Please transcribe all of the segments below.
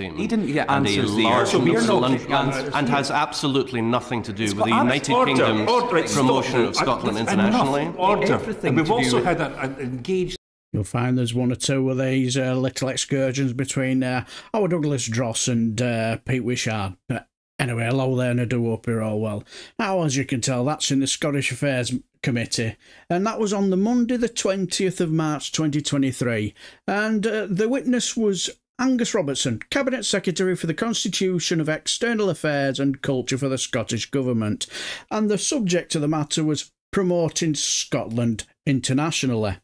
statement. He didn't get and answers a there. large So we're not and, and has absolutely nothing to do with the United Order, Kingdom's order, right, promotion stop. of Scotland I- internationally. Enough order. Everything And we've to do also with- had an, an engaged You'll find there's one or two of these uh, little excursions between uh, our Douglas Dross and uh, Pete Wishart. But anyway, hello there, and I do hope you're all well. Now, as you can tell, that's in the Scottish Affairs Committee, and that was on the Monday, the 20th of March 2023. And uh, the witness was Angus Robertson, Cabinet Secretary for the Constitution of External Affairs and Culture for the Scottish Government. And the subject of the matter was promoting Scotland internationally.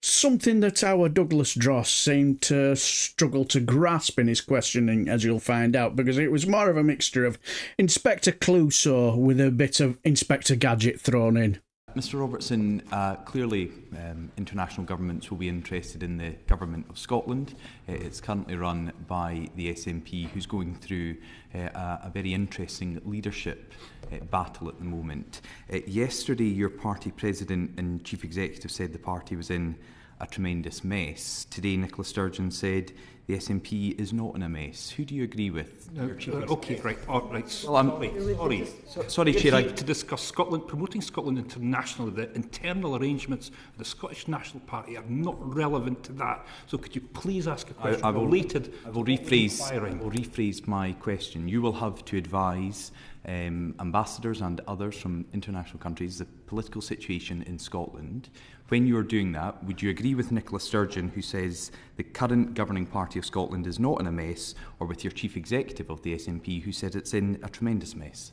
Something that our Douglas Dross seemed to struggle to grasp in his questioning, as you'll find out, because it was more of a mixture of Inspector Clouseau with a bit of Inspector Gadget thrown in. Mr Robertson, uh, clearly um, international governments will be interested in the Government of Scotland. Uh, it's currently run by the SNP, who's going through uh, a very interesting leadership uh, battle at the moment. Uh, yesterday, your party president and chief executive said the party was in a tremendous mess. Today, Nicola Sturgeon said the SNP is not in a mess. Who do you agree with? Chief uh, okay, right, all right. Well, I'm- sorry, sorry. So- sorry, Chair, I- to discuss Scotland, promoting Scotland internationally. The internal arrangements of the Scottish National Party are not relevant to that. So could you please ask a I, question I will, related? I will rephrase. I will rephrase my question. You will have to advise um, ambassadors and others from international countries the political situation in Scotland. When you are doing that, would you agree with Nicola Sturgeon, who says the current governing party of Scotland is not in a mess, or with your chief executive of the SNP, who said it's in a tremendous mess?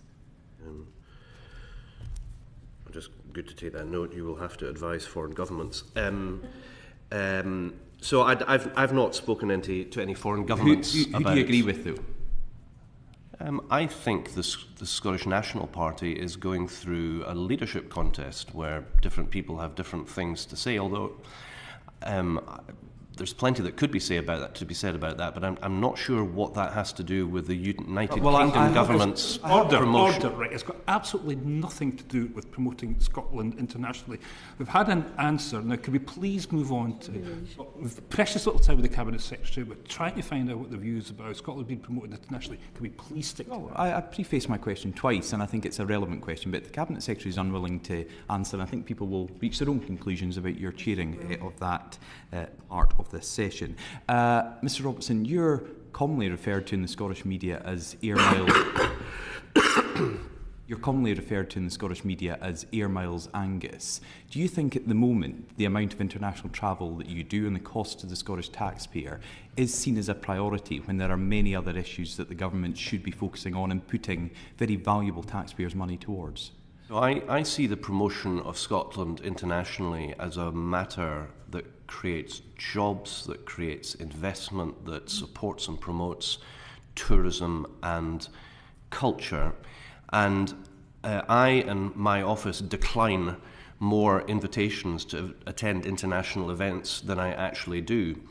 just good to take that note. You will have to advise foreign governments. Um, um, so I'd, I've I've not spoken into to any foreign governments who, who do about. you agree with, though? Um, I think the, the Scottish National Party is going through a leadership contest where different people have different things to say. Although um, there's plenty that could be say about that to be said about that, but I'm, I'm not sure what that has to do with the United Well, Kingdom I have- government's Order, promotion. order, right. It's got absolutely nothing to do with promoting Scotland internationally. We've had an answer. Now, could we please move on to... We've precious little time with the Cabinet Secretary. We're trying to find out what the views about Scotland being promoted internationally. Can we please stick to that? I, I prefaced my question twice, and I think it's a relevant question, but the Cabinet Secretary is unwilling to answer, and I think people will reach their own conclusions about your chairing uh, of that uh, part of this session. Uh, Mr Robertson, you're commonly referred to in the Scottish media as Air Miles... You're commonly referred to in the Scottish media as Air Miles Angus. Do you think at the moment the amount of international travel that you do and the cost to the Scottish taxpayer is seen as a priority when there are many other issues that the government should be focusing on and putting very valuable taxpayers' money towards? So I, I see the promotion of Scotland internationally as a matter creates jobs, that creates investment, that supports and promotes tourism and culture. And uh, I and my office decline more invitations to attend international events than I actually do.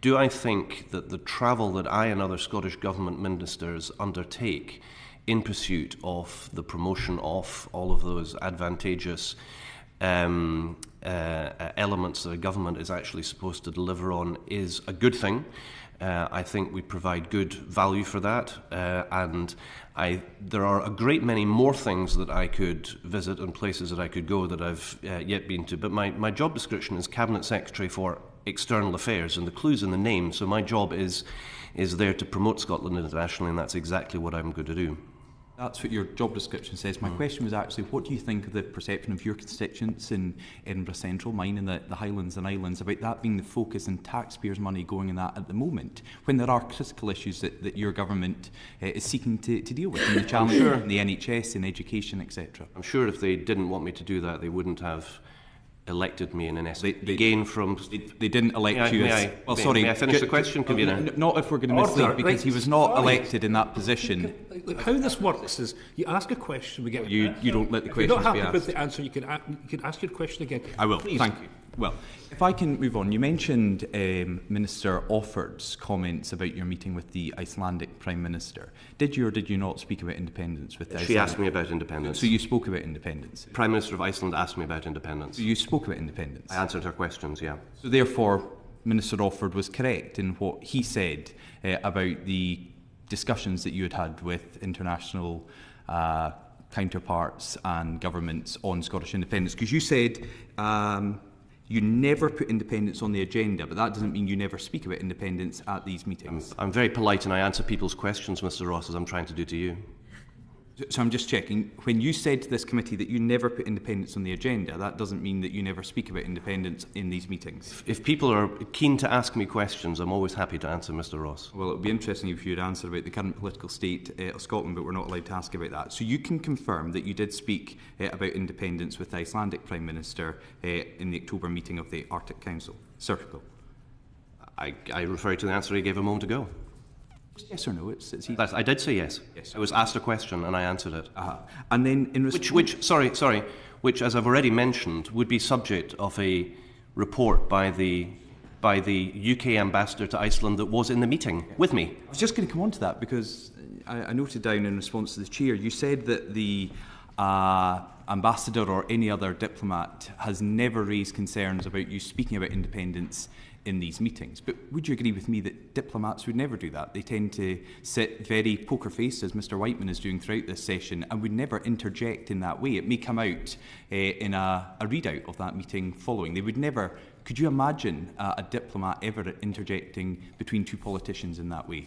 Do I think that the travel that I and other Scottish Government ministers undertake in pursuit of the promotion of all of those advantageous um, uh, elements that a government is actually supposed to deliver on is a good thing. Uh, I think we provide good value for that, uh, and I, there are a great many more things that I could visit and places that I could go that I've uh, yet been to. But my, my job description is Cabinet Secretary for External Affairs, and the clue's in the name. So my job is is there to promote Scotland internationally, and that's exactly what I'm going to do. That's what your job description says. My mm. question was actually, what do you think of the perception of your constituents in Edinburgh Central, mine in the, the Highlands and Islands, about that being the focus and taxpayers' money going in that at the moment, when there are critical issues that, that your government uh, is seeking to, to deal with, in the challenge sure. in the NHS, in education, etc.? I'm sure if they didn't want me to do that, they wouldn't have elected me in an essence. They, they, Again, from they, they didn't elect I, you. As, I, well, may, sorry. May I finish the question, convener? Not if we're going to mislead, Order, because right. he was not sorry. elected in that position. Look, look, how this works is you ask a question, we get you. You don't let the question. You don't have to put the answer. You can you can ask your question again. I will. Please. Thank you. Well, if I can move on, you mentioned um, Minister Offord's comments about your meeting with the Icelandic Prime Minister. Did you or did you not speak about independence with the She Icelandic- asked me about independence. So you spoke about independence. Prime Minister of Iceland asked me about independence. So you spoke about independence. I answered her questions. Yeah. So therefore, Minister Offord was correct in what he said uh, about the discussions that you had had with international uh, counterparts and governments on Scottish independence? Because you said um, You never put independence on the agenda, but that doesn't mean you never speak about independence at these meetings. I'm, I'm very polite and I answer people's questions, Mr Ross, as I'm trying to do to you. So I'm just checking, when you said to this committee that you never put independence on the agenda, that doesn't mean that you never speak about independence in these meetings. If people are keen to ask me questions, I'm always happy to answer, Mr Ross. Well, it would be interesting if you had answered about the current political state uh, of Scotland, but we're not allowed to ask about that. So you can confirm that you did speak uh, about independence with the Icelandic Prime Minister uh, in the October meeting of the Arctic Council. Circle. I, I refer to the answer he gave a moment ago. Yes or no? It's, it's I did say yes. Yes. I was asked a question and I answered it. uh And then in Which, which, sorry, sorry, which, as I've already mentioned, would be subject of a report by the by the UK ambassador to Iceland that was in the meeting with me. I was just going to come on to that because I, I noted down in response to the chair, you said that the uh, ambassador or any other diplomat has never raised concerns about you speaking about independence in these meetings. But would you agree with me that diplomats would never do that? They tend to sit very poker faced, as Mr. Whiteman is doing throughout this session, and would never interject in that way. It may come out uh, in a, a readout of that meeting following. They would never. Could you imagine uh, a diplomat ever interjecting between two politicians in that way?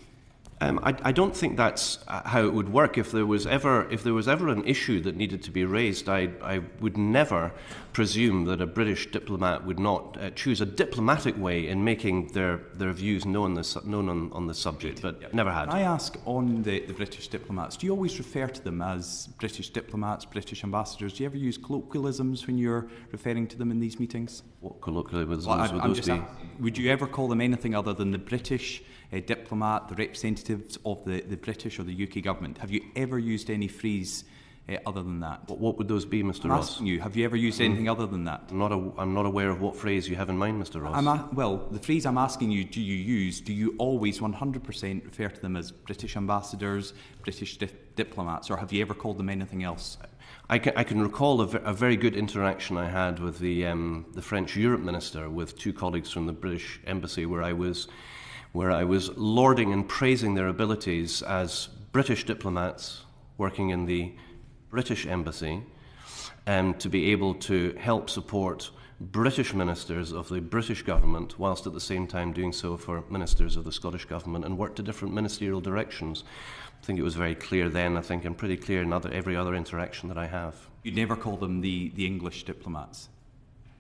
Um, I, I don't think that's uh, how it would work. If there was ever, if there was ever an issue that needed to be raised, I, I would never presume that a British diplomat would not uh, choose a diplomatic way in making their, their views known, this, known on, on the subject. But yep. never had. I ask on the, the British diplomats? Do you always refer to them as British diplomats, British ambassadors? Do you ever use colloquialisms when you're referring to them in these meetings? What colloquialisms well, I, would I'm those be? asking, would you ever call them anything other than the British uh, diplomat, the representatives of the, the British or the UK government? Have you ever used any phrase uh, other than that? What, what would those be, Mr. I'm Ross? asking you, have you ever used anything other than that? I'm not, a, I'm not aware of what phrase you have in mind, Mr. Ross. I'm a, well, the phrase I'm asking you, do you use, do you always 100% refer to them as British ambassadors, British di diplomats, or have you ever called them anything else? I can, I can recall a, a very good interaction I had with the, um, the French Europe Minister with two colleagues from the British Embassy where I was where I was lauding and praising their abilities as British diplomats working in the British Embassy and to be able to help support British ministers of the British government, whilst at the same time doing so for ministers of the Scottish government, and work to different ministerial directions. I think it was very clear then, I think, and pretty clear in other, every other interaction that I have. You'd never call them the, the English diplomats?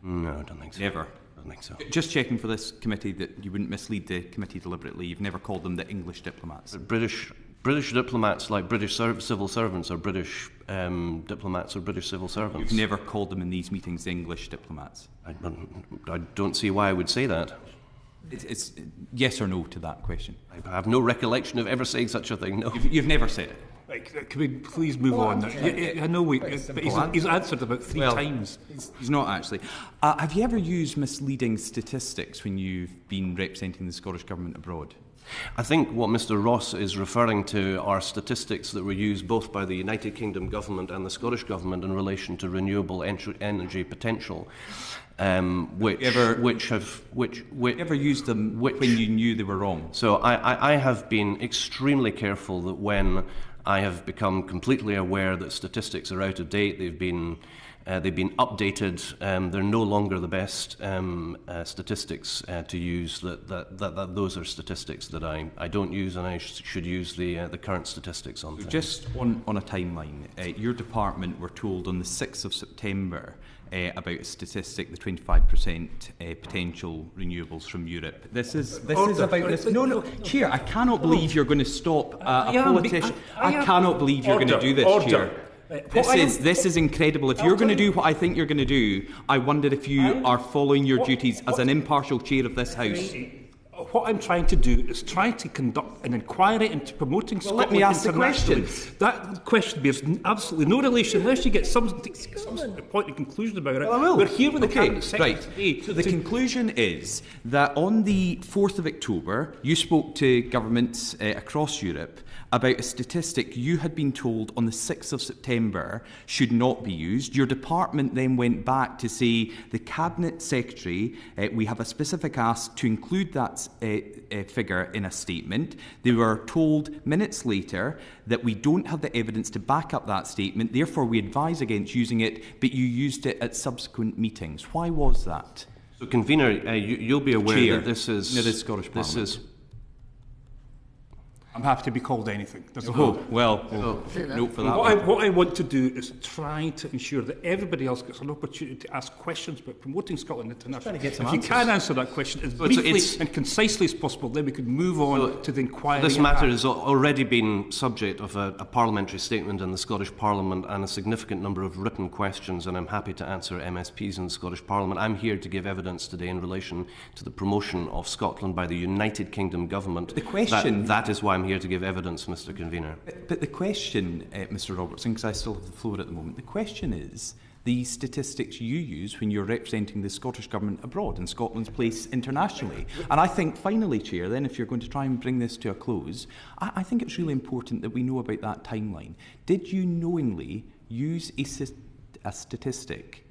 No, I don't think so. Never? I don't think so. Just checking for this committee that you wouldn't mislead the committee deliberately. You've never called them the English diplomats? British British diplomats, like British civil servants, are British um, diplomats or British civil servants. You've never called them in these meetings the English diplomats. I, I don't see why I would say that. It's, it's, yes or no to that question. I have no recollection of ever saying such a thing. No, you've, you've never said it. Like, can we please move well, on? I, I know we, he's, he's answered about three well, times. He's not actually. Uh, have you ever used misleading statistics when you've been representing the Scottish Government abroad? I think what Mr Ross is referring to are statistics that were used both by the United Kingdom government and the Scottish government in relation to renewable energy potential. Um, which, ever, which have which, which ever used them which, when you knew they were wrong? So I, I, I have been extremely careful that when I have become completely aware that statistics are out of date, they've been uh, they've been updated. Um, they're no longer the best um, uh, statistics uh, to use. That, that, that, that, those are statistics that I, I don't use, and I sh should use the uh, the current statistics on. So just on on a timeline, uh, your department were told on the sixth of September. Uh, about a statistic, the 25% uh, potential renewables from Europe. This is this Order. is about this. No, no, Chair, I cannot believe you're going to stop uh, a politician. I, cannot believe you're going to do this, Order. Chair. This is this is incredible. If you're going to do what I think you're going to do, I wonder if you are following your duties as an impartial chair of this house. What I'm trying to do is try to conduct an inquiry into promoting Well, Scotland let me ask the question. That question bears absolutely no relation unless you get some, some point of conclusion about it. Well, I will. We're here with the okay, cabinet right. today. So the to- conclusion is that on the 4th of October, you spoke to governments uh, across Europe about a statistic you had been told on the 6th of September should not be used. Your department then went back to say the cabinet secretary, uh, we have a specific ask to include that uh, uh, figure in a statement. They were told minutes later that we don't have the evidence to back up that statement, therefore we advise against using it, but you used it at subsequent meetings. Why was that? So, convener, uh, you, you'll be aware Chair. that this is No, the Scottish This Parliament. is I'm happy to be called anything. There's oh, a Oh, well, we'll note for that. What I, what I want to do is try to ensure that everybody else gets an opportunity to ask questions about promoting Scotland internationally. to get some if you can answer that question as So it's- briefly it's- and concisely as possible, then we could move on So to the inquiry. This matter has already been subject of a, a parliamentary statement in the Scottish Parliament and a significant number of written questions, and I'm happy to answer MSPs in the Scottish Parliament. I'm here to give evidence today in relation to the promotion of Scotland by the United Kingdom government. The question- That, that is why I'm here to give evidence, Mr Convener. But, but the question, uh, Mr Robertson, because I still have the floor at the moment, the question is the statistics you use when you're representing the Scottish Government abroad and Scotland's place internationally. And I think, finally, Chair, then if you're going to try and bring this to a close, I, I think it's really important that we know about that timeline. Did you knowingly use a, a statistic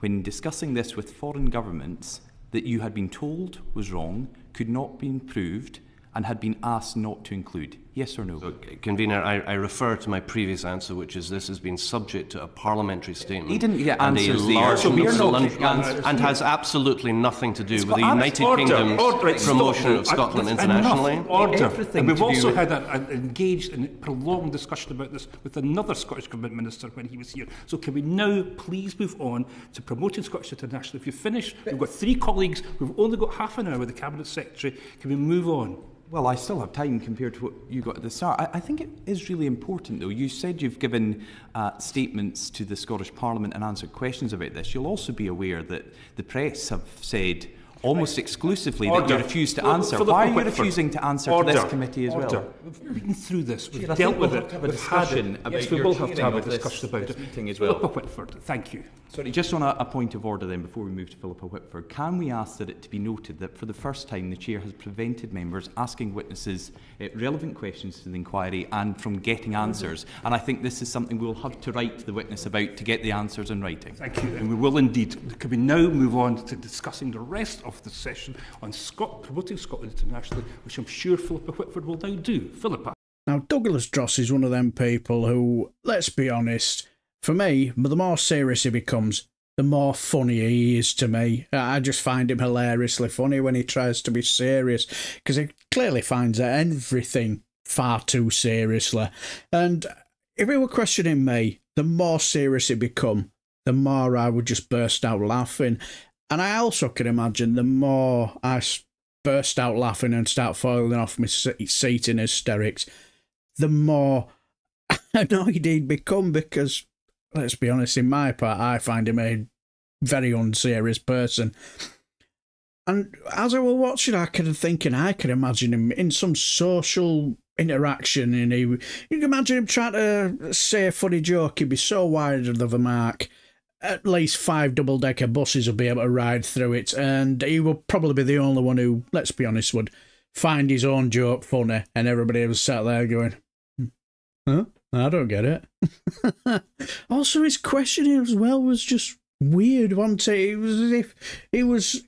when discussing this with foreign governments that you had been told was wrong, could not be proved, and had been asked not to include? Yes or no? So, Convener, I, I refer to my previous answer, which is this has been subject to a parliamentary statement. He didn't get and a answers there, large so not lunch- and has absolutely nothing to do with the United Order, Kingdom's order, promotion stop. of Scotland internationally. Enough order. Everything and we've to do also with- had an engaged and prolonged discussion about this with another Scottish Government minister when he was here. So can we now please move on to promoting Scottish international? If you finish, we've got three colleagues, we've only got half an hour with the Cabinet Secretary. Can we move on? Well, I still have time compared to what you got at the start. I, I think it is really important, though. You said you've given uh, statements to the Scottish Parliament and answered questions about this. You'll also be aware that the press have said almost exclusively that you refuse to answer. Philippa Why are you refusing to answer Order. to this committee as Order. well? We've been through this. We've Chair, dealt think with we'll it. have to have a We've had discussion it. about Yes, we will have to have a of this- discussion about this it. meeting as well. Philippa Whitford, thank you. Sorry, just on a, a point of order then, before we move to Philippa Whitford, can we ask that it to be noted that for the first time the Chair has prevented members asking witnesses uh, relevant questions to the inquiry and from getting answers? And I think this is something we'll have to write to the witness about to get the answers in writing. Thank you, and we will indeed. Can we now move on to discussing the rest of the session on Scot- promoting Scotland internationally, which I'm sure Philippa Whitford will now do. Philippa. Now, Douglas Dross is one of them people who, let's be honest, for me, the more serious he becomes, the more funny he is to me. I just find him hilariously funny when he tries to be serious, because he clearly finds everything far too seriously. And if he were questioning me, the more serious he become, the more I would just burst out laughing. And I also can imagine the more I burst out laughing and start falling off my se- seat in hysterics, the more annoyed he'd become because, let's be honest, in my part, I find him a very unserious person. And as I was watching, I could thinking I could imagine him in some social interaction, and he, you can imagine him trying to say a funny joke. He'd be so wide of the mark. At least five double decker buses will be able to ride through it, and he will probably be the only one who, let's be honest, would find his own joke funny, and everybody was sat there going, hmm, Huh? I don't get it. also, his questioning as well was just weird, wasn't it? It was as if he was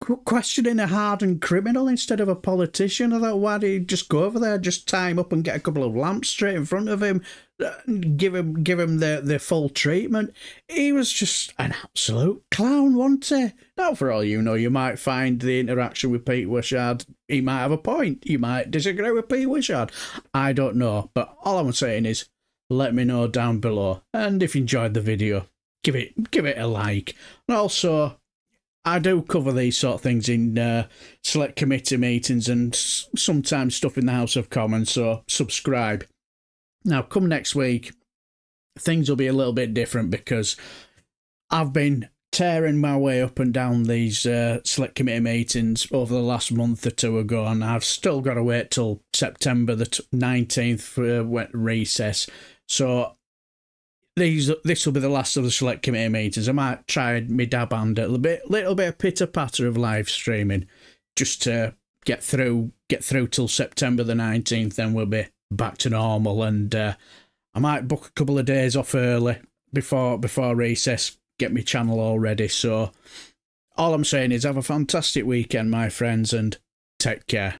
questioning a hardened criminal instead of a politician. I thought, why did he just go over there, just tie him up and get a couple of lamps straight in front of him, uh, give him give him the, the full treatment? He was just an absolute clown, wasn't he? Now, for all you know, you might find the interaction with Pete Wishart, he might have a point. You might disagree with Pete Wishart. I don't know. But all I'm saying is, let me know down below. And if you enjoyed the video, give it give it a like. And also, I do cover these sort of things in uh, select committee meetings and sometimes stuff in the House of Commons, so subscribe. Now, come next week, things will be a little bit different because I've been tearing my way up and down these uh, select committee meetings over the last month or two ago, and I've still got to wait till September the 19th for uh, recess. So these this will be the last of the select committee meetings. I might try my dab hand a little bit, little bit of pitter patter of live streaming, just to get through get through till September the 19th. Then we'll be back to normal, and uh, I might book a couple of days off early before before recess get my channel all ready. So all I'm saying is have a fantastic weekend, my friends, and take care.